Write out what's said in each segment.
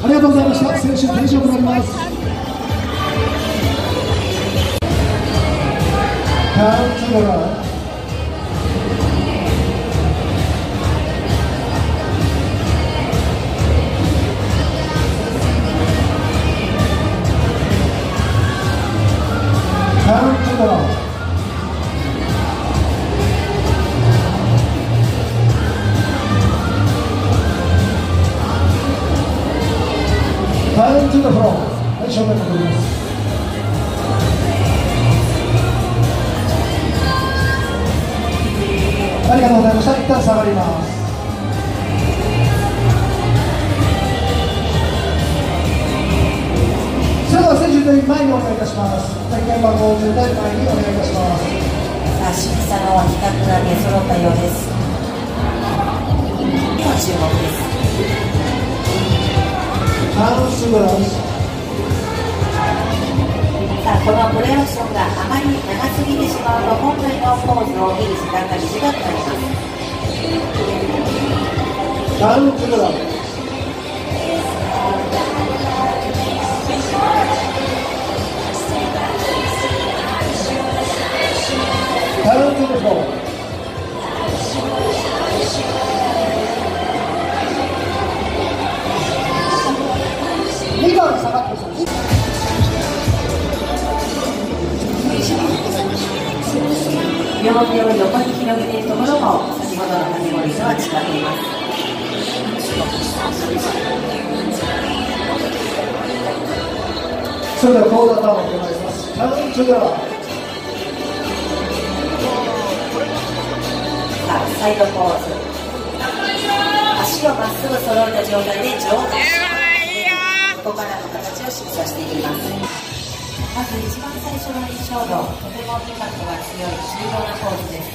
ありがとうございました。選手転職になります。カウントドラ正面戻りますありがとうございました一旦下がりますそれでは選手全員前にお願いいたします大会番号全体前にお願いいたしますさあ、審査の比較が出揃ったようです。ご注目です。カウントドライさあ、このプレーアクションがあまり長すぎてしまうと、本来のポーズを見る時間が短くなります。カウントドライカウントドライ2番下がってください両手を横に広げているところも、先ほどのカテゴリーとは違っています。それではコーダーターンをお願いますカウントドライさあ、サイドポーズ。足をまっすぐ揃えた状態で上体ここからの形を審査していきます。まず一番最初の印象度、とてもインパクトが強い重要なポーズです。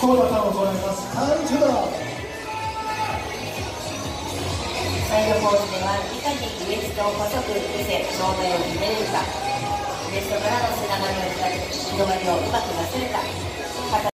コーダーターンを行いますカウントドライサイドポーズではいかにウエストを細く見せ、正面を決めれるか、ウエストからの背中に向かい、広がりをうまく出せるか、